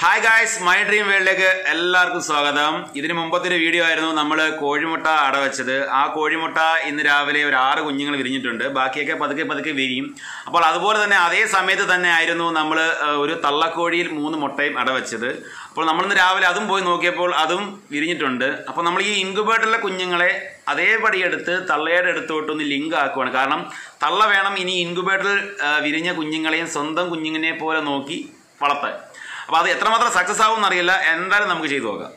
Hi guys my dream വേൾഡിലേക്ക് എല്ലാവർക്കും സ്വാഗതം. ഇതിന് മുമ്പത്തെ ഒരു വീഡിയോ ആയിരുന്നു നമ്മൾ കോഴിമുട്ട അടവച്ചത് ആ കോഴിമുട്ട ഇന്ന് രാവിലെ ഒരു ആറ് കുഞ്ഞുങ്ങൾ വിരിഞ്ഞിട്ടുണ്ട്. ബാക്കിയൊക്കെ പതുക്കെ പതുക്കെ വിരിയും. അപ്പോൾ അതുപോലെ തന്നെ അതേ സമയത്ത് തന്നെ ആയിരുന്നു നമ്മൾ ഒരു തള്ളക്കോഴിയിൽ മൂന്ന് മുട്ടയും അടവച്ചത് അപ്പോൾ നമ്മളിന്ന് രാവിലെ അതും പോയി നോക്കിയപ്പോൾ അതും വിരിഞ്ഞിട്ടുണ്ട്. അപ്പോൾ നമ്മൾ ഈ ഇൻക്യുബേറ്ററിലെ കുഞ്ഞുങ്ങളെ അതേപടി എടുത്ത് തള്ളയുടെ അടുത്തോട്ടൊന്ന് ലിങ്ക് ആക്കുവാണ്. കാരണം തള്ള വേണം ഇനി ഇൻക്യുബേറ്ററിൽ വിരിഞ്ഞ കുഞ്ഞുങ്ങളെയും സ്വന്തം കുഞ്ഞുങ്ങളെ പോലെ നോക്കി വളർത്താൻ. അപ്പോൾ അത് എത്രമാത്രം സക്സസ് ആവും എന്നറിയില്ല. എന്തായാലും നമുക്ക് ചെയ്തു നോക്കാം.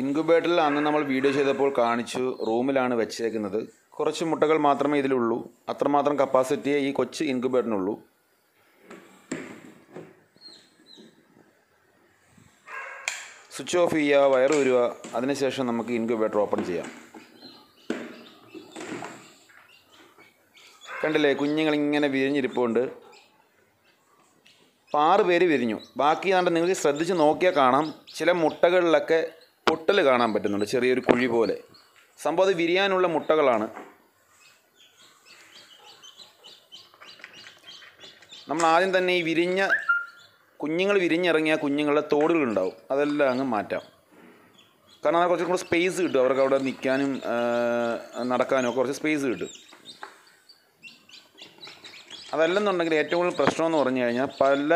ഇൻക്യുബേറ്ററിൽ അന്ന് നമ്മൾ വീഡിയോ ചെയ്തപ്പോൾ കാണിച്ചു റൂമിലാണ് വെച്ചേക്കുന്നത്. കുറച്ച് മുട്ടകൾ മാത്രമേ ഇതിലുള്ളൂ. അത്രമാത്രം കപ്പാസിറ്റിയെ ഈ കൊച്ചു ഇൻക്യുബേറ്ററിനുള്ളൂ. സ്വിച്ച് ഓഫ് ചെയ്യുക വയറ് വരിക അതിനുശേഷം നമുക്ക് ഇൻക്യുബേറ്റർ ഓപ്പൺ ചെയ്യാം. കണ്ടില്ലേ കുഞ്ഞുങ്ങൾ ഇങ്ങനെ വിരിഞ്ഞിരിപ്പുണ്ട്. അപ്പോൾ ആറ് പേര് വിരിഞ്ഞു. ബാക്കി കണ്ട് നിങ്ങൾ ശ്രദ്ധിച്ച് നോക്കിയാൽ കാണാം. ചില മുട്ടകളിലൊക്കെ പൊട്ടൽ കാണാൻ പറ്റുന്നുണ്ട്. ചെറിയൊരു കുഴി പോലെ. സംഭവം അത് വിരിയാനുള്ള മുട്ടകളാണ്. നമ്മൾ ആദ്യം തന്നെ ഈ വിരിഞ്ഞ കുഞ്ഞുങ്ങൾ വിരിഞ്ഞിറങ്ങിയ കുഞ്ഞുങ്ങളുടെ തോടുകളുണ്ടാവും. അതെല്ലാം അങ്ങ് മാറ്റാം. കാരണം കുറച്ചും കൂടെ സ്പേസ് കിട്ടും. അവർക്ക് അവിടെ നിൽക്കാനും നടക്കാനും കുറച്ച് സ്പേസ് കിട്ടും. അതല്ലെന്നുണ്ടെങ്കിൽ ഏറ്റവും കൂടുതൽ പ്രശ്നമെന്ന് പറഞ്ഞു കഴിഞ്ഞാൽ പല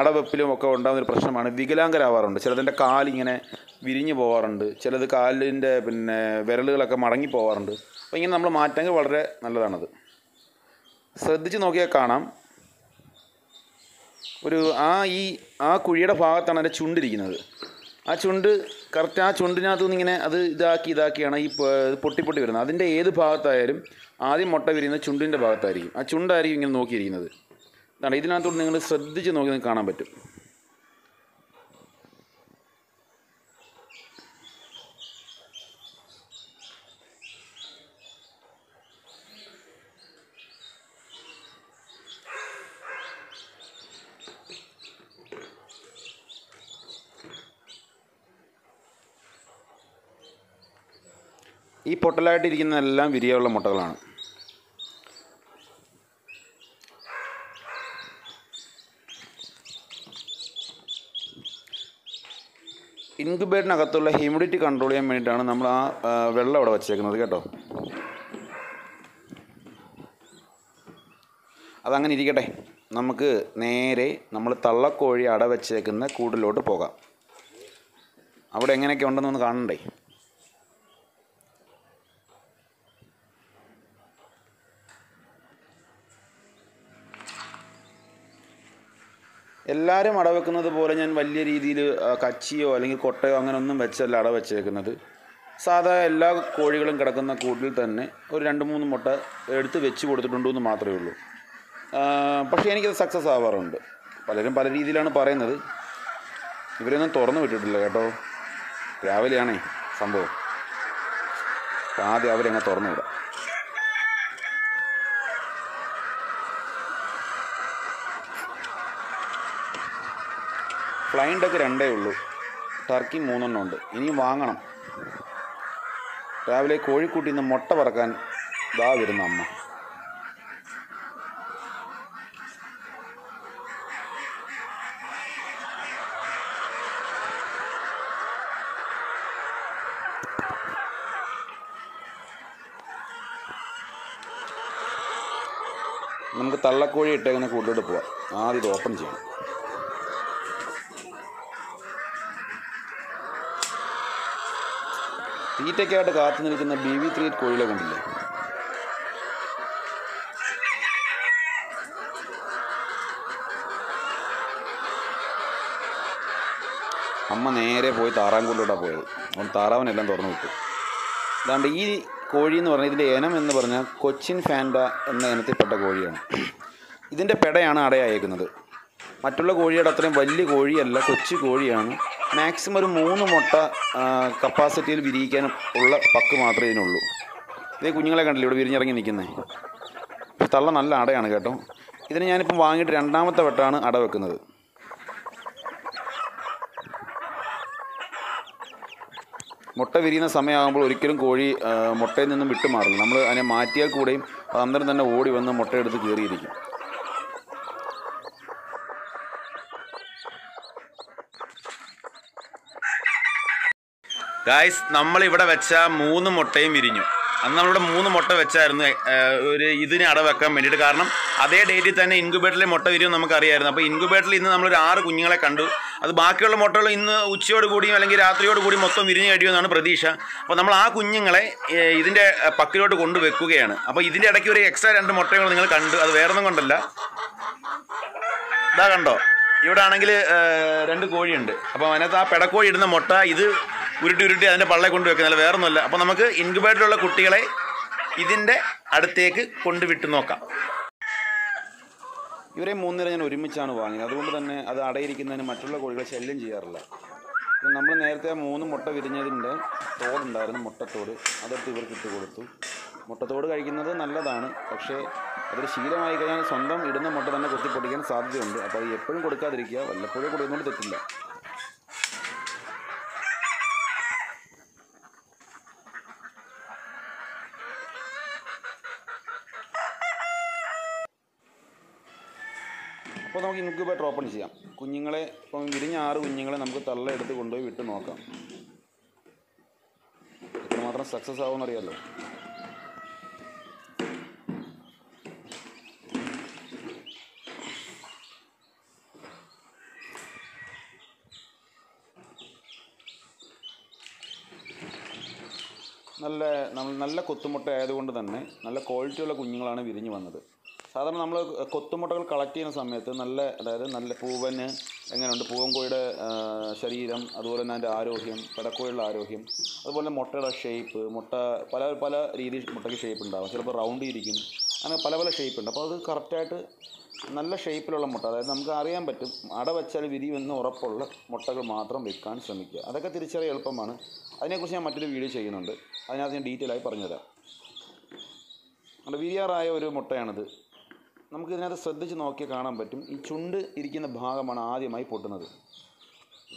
അടവെപ്പിലും ഒക്കെ ഉണ്ടാകുന്ന ഒരു പ്രശ്നമാണ്. വികലാംഗരാവാറുണ്ട്. ചിലതിന്റെ കാലിങ്ങനെ വിരിഞ്ഞു പോകാറുണ്ട് ചിലത് കാലിന്റെ പിന്നെ വിരലുകളൊക്കെ മടങ്ങി പോകാറുണ്ട് അപ്പോൾ ഇങ്ങനെ നമ്മൾ മാറ്റങ്ങൾ വളരെ നല്ലതാണത്. ശ്രദ്ധിച്ച് നോക്കിയാൽ കാണാം. ഒരു ആ ഈ ആ കുഴിയുടെ ഭാഗത്താണ് അതിന്റെ ചുണ്ടിരിക്കുന്നത്. ആ ചുണ്ട് കറക്റ്റ് ആ ചുണ്ടിനകത്ത് നിന്ന് ഇങ്ങനെ അത് ഇതാക്കി ഇതാക്കിയാണ് ഈ പൊട്ടി പൊട്ടി വരുന്നത്. അതിന്റെ ഏത് ഭാഗത്തായാലും ആദ്യം മുട്ട വിരിയുന്നത് ചുണ്ടിന്റെ ഭാഗത്തായിരിക്കും. ആ ചുണ്ടായിരിക്കും ഇങ്ങനെ നോക്കിയിരിക്കുന്നത്. ഇതാണ് ഇതിനകത്തോട്ട് നിങ്ങൾ ശ്രദ്ധിച്ച് നോക്കി കാണാൻ പറ്റും. ഈ പൊട്ടലായിട്ടിരിക്കുന്നതെല്ലാം വിരിയുള്ള മുട്ടകളാണ്. ഇൻക്യുബേറ്ററിനകത്തുള്ള ഹ്യൂമിഡിറ്റി കൺട്രോൾ ചെയ്യാൻ വേണ്ടിയിട്ടാണ് നമ്മൾ ആ വെള്ളം അവിടെ വച്ചേക്കുന്നത് കേട്ടോ. അതങ്ങനെ ഇരിക്കട്ടെ. നമുക്ക് നേരെ നമ്മൾ തള്ളക്കോഴി അട വെച്ചേക്കുന്ന കൂടിലോട്ട് പോകാം. അവിടെ എങ്ങനെയൊക്കെ ഉണ്ടെന്നൊന്ന് കാണണ്ടേ? എല്ലാവരും അടവെക്കുന്നത് പോലെ ഞാൻ വലിയ രീതിയിൽ കച്ചിയോ അല്ലെങ്കിൽ കൊട്ടയോ അങ്ങനെ ഒന്നും വെച്ചല്ല അട വെച്ചേക്കുന്നത്. സാധാ എല്ലാ കോഴികളും കിടക്കുന്ന കൂട്ടിൽ തന്നെ ഒരു രണ്ട് മൂന്ന് മുട്ട എടുത്ത് വെച്ച് കൊടുത്തിട്ടുണ്ടോ എന്ന് മാത്രമേ ഉള്ളൂ. പക്ഷേ എനിക്കത് സക്സസ് ആവാറുണ്ട്. പലരും പല രീതിയിലാണ് പറയുന്നത്. ഇവരൊന്നും തുറന്നു വിട്ടിട്ടില്ല കേട്ടോ. രാവിലെയാണേ സംഭവം. ആദ്യം അവരങ്ങ് തുറന്നു വിടാം. ഫ്ലൈൻഡൊക്കെ രണ്ടേ ഉള്ളൂ. ടർക്കി മൂന്നെണ്ണം ഉണ്ട്. ഇനിയും വാങ്ങണം. രാവിലെ കോഴിക്കൂട്ടിൽ നിന്ന് മുട്ട പറക്കാൻ ദാ വരുന്ന അമ്മ. നമുക്ക് തള്ളക്കോഴി ഇട്ടേക്കുന്ന കൂട്ടിലോട്ട് പോവാം. ആദ്യം ഇത് ഓപ്പൺ ചെയ്യണം. തീറ്റയ്ക്കായിട്ട് കാത്തു നിൽക്കുന്ന ബി വി ത്രീ കോഴികളെ കണ്ടില്ലേ? അമ്മ നേരെ പോയി താറാങ്കൂട്ടിലോട്ടാണ് പോയത്. അപ്പം താറാവിനെല്ലാം തുറന്നു വിട്ടു. അതാണ്ട് ഈ കോഴി എന്ന് പറഞ്ഞാൽ ഇതിന്റെ ഇനം എന്ന് പറഞ്ഞാൽ കൊച്ചിൻ ഫാൻഡ എന്ന ഇനത്തിൽപ്പെട്ട കോഴിയാണ്. ഇതിന്റെ പെടയാണ് അടയായേക്കുന്നത്. മറ്റുള്ള കോഴിയുടെ അത്രയും വലിയ കോഴിയല്ല കൊച്ചു കോഴിയാണ്. മാക്സിമം ഒരു മൂന്ന് മുട്ട കപ്പാസിറ്റിയിൽ വിരിയിക്കാൻ ഉള്ള പക്ക് മാത്രമേ ഇതിനുള്ളൂ. ഇതേ കുഞ്ഞുങ്ങളെ കണ്ടില്ലേ ഇവിടെ വിരിഞ്ഞിറങ്ങി നിൽക്കുന്നത് തള്ള നല്ല അടയാണ് കേട്ടോ. ഇതിന് ഞാനിപ്പം വാങ്ങിയിട്ട് രണ്ടാമത്തെ വട്ടമാണ് അട വെക്കുന്നത്. മുട്ട വിരിയുന്ന സമയമാകുമ്പോൾ ഒരിക്കലും കോഴി മുട്ടയിൽ നിന്നും വിട്ടുമാറില്ല. നമ്മൾ അതിനെ മാറ്റിയാൽ കൂടെയും അന്നേരം തന്നെ ഓടി വന്ന് മുട്ടയെടുത്ത് കയറിയിരിക്കും ഗായ്സ് നമ്മൾ ഇവിടെ വെച്ച മൂന്ന് മുട്ടയും വിരിഞ്ഞു. അന്ന് നമ്മളിവിടെ മൂന്ന് മുട്ട വെച്ചായിരുന്നു ഒരു ഇതിന് അട വെക്കാൻ വേണ്ടിയിട്ട്. കാരണം അതേ ഡേറ്റിൽ തന്നെ ഇൻക്യുബേറ്ററിൽ മുട്ട വിരിയും നമുക്കറിയായിരുന്നു. അപ്പോൾ ഇൻക്യുബേറ്ററിൽ ഇന്ന് നമ്മളൊരു ആറ് കുഞ്ഞുങ്ങളെ കണ്ടു. അത് ബാക്കിയുള്ള മുട്ടകൾ ഇന്ന് ഉച്ചയോട് കൂടിയും അല്ലെങ്കിൽ രാത്രിയോട് കൂടി മൊത്തം വിരിഞ്ഞ് കഴിയുമെന്നാണ് പ്രതീക്ഷ. അപ്പോൾ നമ്മൾ ആ കുഞ്ഞുങ്ങളെ ഇതിന്റെ പക്കിലോട്ട് കൊണ്ടുവെക്കുകയാണ്. അപ്പോൾ ഇതിന്റെ ഇടയ്ക്ക് ഒരു എക്സ്ട്രാ രണ്ട് മുട്ടകൾ നിങ്ങൾ കണ്ടു. അത് വേറൊന്നും കൊണ്ടല്ല. ഇതാ കണ്ടോ? ഇവിടെ ആണെങ്കിൽ രണ്ട് കോഴിയുണ്ട്. അപ്പോൾ അതിനകത്ത് ആ പെടക്കോഴി ഇടുന്ന മുട്ട ഇത് ഉരുട്ടി ഉരുട്ടി അതിന്റെ പള്ളെ കൊണ്ട് വെക്കുന്നില്ല വേറെ ഒന്നുമില്ല അപ്പോൾ നമുക്ക് ഇൻക്യുബേറ്ററിലുള്ള കുട്ടികളെ ഇതിന്റെ അടുത്തേക്ക് കൊണ്ടുവിട്ട് നോക്കാം. ഇവരെ മൂന്നിര ഞാൻ ഒരുമിച്ചാണ് വാങ്ങിയത്. അതുകൊണ്ട് തന്നെ അത് അടയിരിക്കുന്നതിന് മറ്റുള്ള കോഴികളെ ശല്യം ചെയ്യാറില്ല. നമ്മൾ നേരത്തെ മൂന്ന് മുട്ട വിരിഞ്ഞതിന്റെ തോടുണ്ടായിരുന്നു മുട്ടത്തോട്. അതെടുത്ത് ഇവർക്ക് ഇട്ട് കൊടുത്തു. മുട്ടത്തോട് കഴിക്കുന്നത് നല്ലതാണ്. പക്ഷേ അതൊരു ശീലമായി കഴിഞ്ഞാൽ സ്വന്തം ഇടുന്ന മുട്ട തന്നെ കൊത്തിപ്പൊടിക്കാൻ സാധ്യതയുണ്ട്. അപ്പോൾ അത് എപ്പോഴും കൊടുക്കാതിരിക്കുക. വല്ലപ്പോഴും കൊടുക്കുന്നതുകൊണ്ട് തെറ്റില്ല. അപ്പോൾ നമുക്ക് ഇൻക്യൂബേറ്റർ ഓപ്പൺ ചെയ്യാം. കുഞ്ഞുങ്ങളെ ഇപ്പം വിരിഞ്ഞ ആറ് കുഞ്ഞുങ്ങളെ നമുക്ക് തള്ള എടുത്ത് കൊണ്ടുപോയി വിട്ട് നോക്കാം. എത്രമാത്രം സക്സസ് ആവുമെന്ന് അറിയാമല്ലോ നല്ല നല്ല കൊത്തുമുട്ട ആയതുകൊണ്ട് തന്നെ നല്ല ക്വാളിറ്റിയുള്ള കുഞ്ഞുങ്ങളാണ് വിരിഞ്ഞ് വന്നത്. സാധാരണ നമ്മൾ കൊത്തുമുട്ടകൾ കളക്ട് ചെയ്യുന്ന സമയത്ത് നല്ല അതായത് നല്ല പൂവന് എങ്ങനെയുണ്ട്? പൂവൻകോയുടെ ശരീരം അതുപോലെ തന്നെ അതിന്റെ ആരോഗ്യം പെടക്കോഴിയുടെ ആരോഗ്യം അതുപോലെ മുട്ടയുടെ ഷേപ്പ് മുട്ട പല പല രീതിയിൽ മുട്ടയ്ക്ക് ഷേപ്പ് ഉണ്ടാകും ചിലപ്പോൾ റൗണ്ട് ഇരിക്കും. അങ്ങനെ പല പല ഷേപ്പ് ഉണ്ട്. അപ്പോൾ അത് കറക്റ്റായിട്ട് നല്ല ഷേപ്പിലുള്ള മുട്ട. അതായത് നമുക്ക് അറിയാൻ പറ്റും അട വെച്ചാൽ വിരിയുമെന്ന് ഉറപ്പുള്ള മുട്ടകൾ മാത്രം വെക്കാൻ ശ്രമിക്കുക. അതൊക്കെ തിരിച്ചറിയാൻ എളുപ്പമാണ്. അതിനെക്കുറിച്ച് ഞാൻ മറ്റൊരു വീഡിയോ ചെയ്യുന്നുണ്ട്. അതിനകത്ത് ഞാൻ ഡീറ്റെയിൽ ആയി പറഞ്ഞുതരാം. വിരിയാറായ ഒരു മുട്ടയാണിത്. നമുക്ക് ഇതിനകത്ത് ശ്രദ്ധിച്ച് നോക്കി കാണാൻ പറ്റും. ഈ ചുണ്ട് ഇരിക്കുന്ന ഭാഗമാണ് ആദ്യമായി പൊട്ടുന്നത്.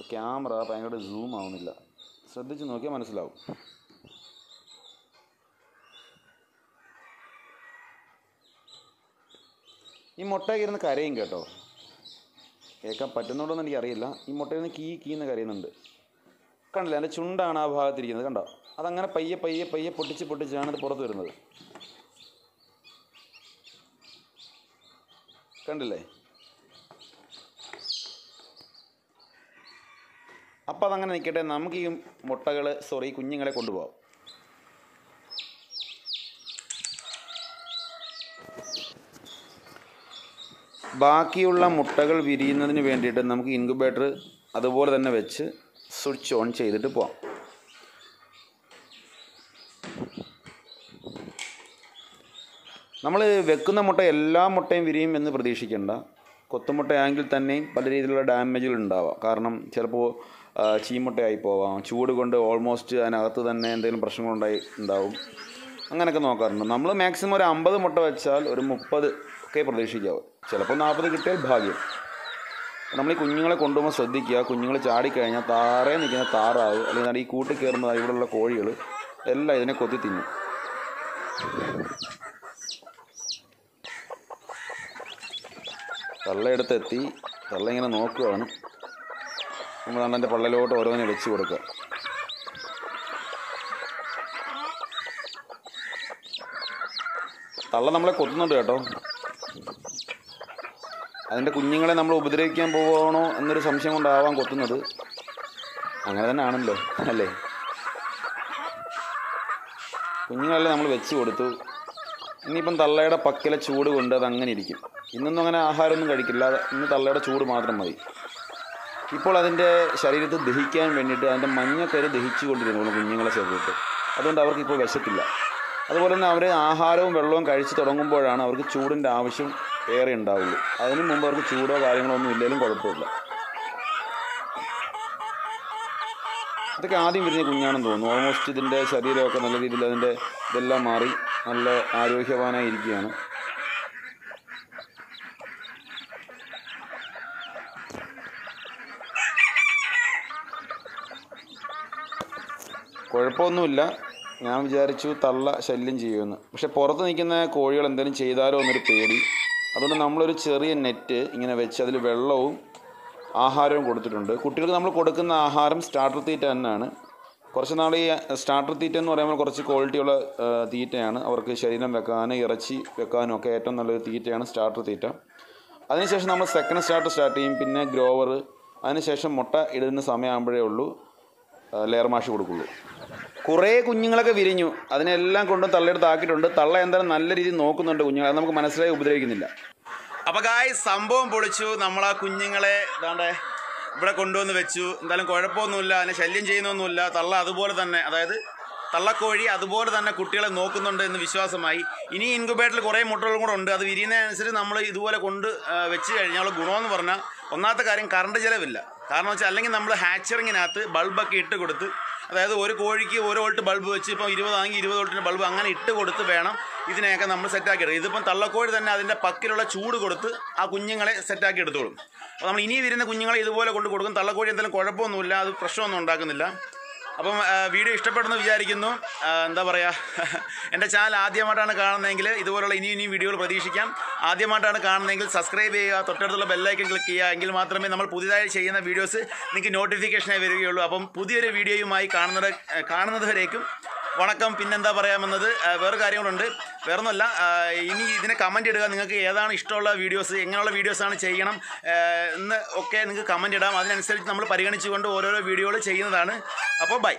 ക്യാമറ ഭയങ്കര സൂം ആവുന്നില്ല. ശ്രദ്ധിച്ച് നോക്കിയാൽ മനസ്സിലാവും. ഈ മുട്ടയിൽ ഇരുന്ന് കരയും കേട്ടോ. കേൾക്കാൻ പറ്റുന്നുണ്ടോയെന്ന് എനിക്കറിയില്ല. ഈ മുട്ടയിൽ നിന്ന് കീ കീന്ന് കരയുന്നുണ്ട്. കണ്ടില്ല? എന്റെ ചുണ്ടാണ് ആ ഭാഗത്തിരിക്കുന്നത്. കണ്ടോ? അതങ്ങനെ പയ്യെ പയ്യെ പയ്യെ പൊട്ടിച്ച് പൊട്ടിച്ചാണ് ഇത് പുറത്ത് വരുന്നത്. കണ്ടില്ലേ? അപ്പം അതങ്ങനെ നിൽക്കട്ടെ നമുക്ക് ഈ മുട്ടകൾ സോറി കുഞ്ഞുങ്ങളെ കൊണ്ടുപോകാം ബാക്കിയുള്ള മുട്ടകൾ വിരിയുന്നതിന് വേണ്ടിയിട്ട് നമുക്ക് ഇൻക്യുബേറ്റർ അതുപോലെ തന്നെ വെച്ച് സ്വിച്ച് ഓൺ ചെയ്തിട്ട് പോവാം. നമ്മൾ വെക്കുന്ന മുട്ട എല്ലാ മുട്ടയും വിരിയും എന്ന് പ്രതീക്ഷിക്കേണ്ട. കൊത്തുമുട്ടയാണെങ്കിൽ തന്നെയും പല രീതിയിലുള്ള ഡാമേജുകൾ ഉണ്ടാവാം. കാരണം ചിലപ്പോൾ ചീമുട്ടയായി പോവാം. ചൂട് കൊണ്ട് ഓൾമോസ്റ്റ് അതിനകത്ത് തന്നെ എന്തെങ്കിലും പ്രശ്നങ്ങളുണ്ടായി ഉണ്ടാവും. അങ്ങനെയൊക്കെ നോക്കാറുണ്ട്. നമ്മൾ മാക്സിമം ഒരു അമ്പത് മുട്ട വെച്ചാൽ ഒരു മുപ്പത് ഒക്കെ പ്രതീക്ഷിക്കാവും ചിലപ്പോൾ നാൽപ്പത് കിട്ടിയാൽ ഭാഗ്യം. നമ്മൾ ഈ കുഞ്ഞുങ്ങളെ കൊണ്ടുപോകുമ്പോൾ ശ്രദ്ധിക്കുക. കുഞ്ഞുങ്ങൾ ചാടിക്കഴിഞ്ഞാൽ താറേ നിൽക്കുന്ന താറാവ് അല്ലെങ്കിൽ ഈ കൂട്ടിൽ ഇവിടെയുള്ള കോഴികൾ എല്ലാം ഇതിനെ കൊത്തി തിന്നും. തള്ളയെടുത്ത് എത്തി തള്ള ഇങ്ങനെ നോക്കുകയാണ് നമ്മൾ അണ്ണന്റെ പള്ളയിലോട്ട് ഓരോന്നിനെ വെച്ച് കൊടുക്കുക. തള്ള നമ്മളെ കൊത്തുന്നുണ്ട് കേട്ടോ. അതിന്റെ കുഞ്ഞുങ്ങളെ നമ്മൾ ഉപദ്രവിക്കാൻ പോവുകയാണോ എന്നൊരു സംശയം കൊണ്ടാവാം കൊത്തുന്നത്. അങ്ങനെ തന്നെ ആണല്ലോ അല്ലേ? കുഞ്ഞുങ്ങളെല്ലാം നമ്മൾ വെച്ച് കൊടുത്തു. ഇനിയിപ്പം തള്ളയുടെ പക്കലെ ചൂട് കൊണ്ട് അത് അങ്ങനെ ഇരിക്കും. ഇന്നൊന്നും അങ്ങനെ ആഹാരമൊന്നും കഴിക്കില്ല. ഇന്ന് തള്ളയുടെ ചൂട് മാത്രം മതി. ഇപ്പോൾ അതിന്റെ ശരീരത്തിൽ ദഹിക്കാൻ വേണ്ടിയിട്ട് അതിന്റെ മഞ്ഞക്കരു ദഹിച്ചു കൊണ്ടിരുന്നു കുഞ്ഞുങ്ങളെ ശരീരത്തിൽ അതുകൊണ്ട് അവർക്ക് ഇപ്പോൾ വിശക്കില്ല അതുപോലെ തന്നെ അവർ ആഹാരവും വെള്ളവും കഴിച്ച് തുടങ്ങുമ്പോഴാണ് അവർക്ക് ചൂടിന്റെ ആവശ്യം ഏറെ ഉണ്ടാവുള്ളൂ. അതിനു മുമ്പ് അവർക്ക് ചൂടോ കാര്യങ്ങളോ ഒന്നും ഇല്ലെങ്കിലും കുഴപ്പമില്ല. ഇതൊക്കെ ആദ്യം വരുന്ന കുഞ്ഞാണെന്ന് തോന്നുന്നു. ഓൾമോസ്റ്റ് ഇതിന്റെ ശരീരമൊക്കെ നല്ല രീതിയിൽ അതിന്റെ ഇതെല്ലാം മാറി നല്ല ആരോഗ്യവാനായി കുഴപ്പമൊന്നുമില്ല. ഞാൻ വിചാരിച്ചു തള്ള ശല്യം ചെയ്യുമെന്ന്. പക്ഷെ പുറത്ത് നിൽക്കുന്ന കോഴികൾ എന്തെങ്കിലും ചെയ്താലോ എന്നൊരു പേടി. അതുകൊണ്ട് നമ്മളൊരു ചെറിയ നെറ്റ് ഇങ്ങനെ വെച്ച് അതിൽ വെള്ളവും ആഹാരവും കൊടുത്തിട്ടുണ്ട്. കുട്ടികൾക്ക് നമ്മൾ കൊടുക്കുന്ന ആഹാരം സ്റ്റാർട്ടർ തീറ്റ തന്നെയാണ്. കുറച്ച് നാൾ ഈ സ്റ്റാർട്ടർ തീറ്റ എന്ന് പറയുമ്പോൾ കുറച്ച് ക്വാളിറ്റിയുള്ള തീറ്റയാണ്. അവർക്ക് ശരീരം വെക്കാനും ഇറച്ചി വെക്കാനും ഒക്കെ ഏറ്റവും നല്ലൊരു തീറ്റയാണ് സ്റ്റാർട്ടർ തീറ്റ. അതിനുശേഷം നമ്മൾ സെക്കൻഡ് സ്റ്റാർട്ടർ സ്റ്റാർട്ട് ചെയ്യും. പിന്നെ ഗ്രോവർ അതിനുശേഷം മുട്ട ഇടുന്ന സമയമാകുമ്പോഴേ ഉള്ളൂ. ലെയർ മാഷ് കൊടുക്കുള്ളൂ. കുറേ കുഞ്ഞുങ്ങളൊക്കെ വിരിഞ്ഞു. അതിനെല്ലാം കൊണ്ടും തള്ളയെടുത്ത് ആക്കിയിട്ടുണ്ട്. തള്ള എന്തായാലും നല്ല രീതിയിൽ നോക്കുന്നുണ്ട് കുഞ്ഞുങ്ങളെ. നമുക്ക് മനസ്സിലായി ഉപദ്രവിക്കുന്നില്ല. അപ്പോൾ ഗായ് സംഭവം പൊളിച്ചു. നമ്മൾ ആ കുഞ്ഞുങ്ങളെ ഇതാണ്ടേ ഇവിടെ കൊണ്ടുവന്ന് വെച്ചു. എന്തായാലും കുഴപ്പമൊന്നുമില്ല. അതിനെ ശല്യം ചെയ്യുന്നൊന്നുമില്ല. തള്ള അതുപോലെ തന്നെ അതായത് തള്ളക്കോഴി അതുപോലെ തന്നെ കുട്ടികളെ നോക്കുന്നുണ്ട് എന്ന് വിശ്വാസമായി. ഇനി ഇൻക്യുബേറ്ററിൽ കുറേ മുട്ടകളും കൂടെ ഉണ്ട്. അത് വിരിയുന്നതനുസരിച്ച് നമ്മൾ ഇതുപോലെ കൊണ്ട് വെച്ച് കഴിഞ്ഞാൽ ഗുണമെന്ന് പറഞ്ഞാൽ ഒന്നാമത്തെ കാര്യം കറണ്ട് ചിലവില്ല. കാരണം വെച്ചാൽ അല്ലെങ്കിൽ നമ്മൾ ഹാച്ചറിങ്ങിനകത്ത് ബൾബൊക്കെ ഇട്ട് കൊടുത്ത് അതായത് ഒരു കോഴിക്ക് ഒരു വോൾട്ട് ബൾബ് വെച്ച് ഇപ്പം ഇരുപതാണെങ്കിൽ ഇരുപത് വോൾട്ടിന്റെ ബൾബ് അങ്ങനെ ഇട്ട് കൊടുത്ത് വേണം ഇതിനെയൊക്കെ നമ്മൾ സെറ്റാക്കി എടുക്കുക ഇതിപ്പം തള്ളക്കോഴി തന്നെ അതിന്റെ പക്കിലുള്ള ചൂട് കൊടുത്ത് ആ കുഞ്ഞുങ്ങളെ സെറ്റാക്കി എടുത്തോളും. അപ്പോൾ നമ്മൾ ഇനി വരുന്ന കുഞ്ഞുങ്ങളെ ഇതുപോലെ കൊണ്ട് കൊടുക്കും. തള്ളക്കോഴി എന്തെങ്കിലും കുഴപ്പമൊന്നുമില്ല അത് പ്രശ്നമൊന്നും ഉണ്ടാക്കുന്നില്ല. അപ്പം വീഡിയോ ഇഷ്ടപ്പെടുന്നു വിചാരിക്കുന്നു. എന്താ പറയുക എന്റെ ചാനൽ ആദ്യമായിട്ടാണ് കാണുന്നതെങ്കിൽ ഇതുപോലുള്ള ഇനി ഇനി വീഡിയോകൾ പ്രതീക്ഷിക്കാം. ആദ്യമായിട്ടാണ് കാണുന്നതെങ്കിൽ സബ്സ്ക്രൈബ് ചെയ്യുക തൊട്ടടുത്തുള്ള ബെല്ലൈക്കൻ ക്ലിക്ക് ചെയ്യുക. എങ്കിൽ മാത്രമേ നമ്മൾ പുതിയതായി ചെയ്യുന്ന വീഡിയോസ് നിങ്ങൾക്ക് നോട്ടിഫിക്കേഷനായി വരികയുള്ളൂ. അപ്പം പുതിയൊരു വീഡിയോയുമായി കാണുന്നത് കാണുന്നത് വരേക്കും. വണക്കം. പിന്നെന്താ പറയാമെന്നത്? വേറെ കാര്യങ്ങളുണ്ട്. വേറൊന്നുമല്ല ഇനി ഇതിനെ കമന്റ് ഇടുക. നിങ്ങൾക്ക് ഏതാണ് ഇഷ്ടമുള്ള വീഡിയോസ് എങ്ങനെയുള്ള വീഡിയോസാണ് ചെയ്യണം എന്ന് ഒക്കെ നിങ്ങൾക്ക് കമന്റ് ഇടാം. അതിനനുസരിച്ച് നമ്മൾ പരിഗണിച്ചുകൊണ്ട് ഓരോരോ വീഡിയോകൾ ചെയ്യുന്നതാണ്. അപ്പോൾ ബൈ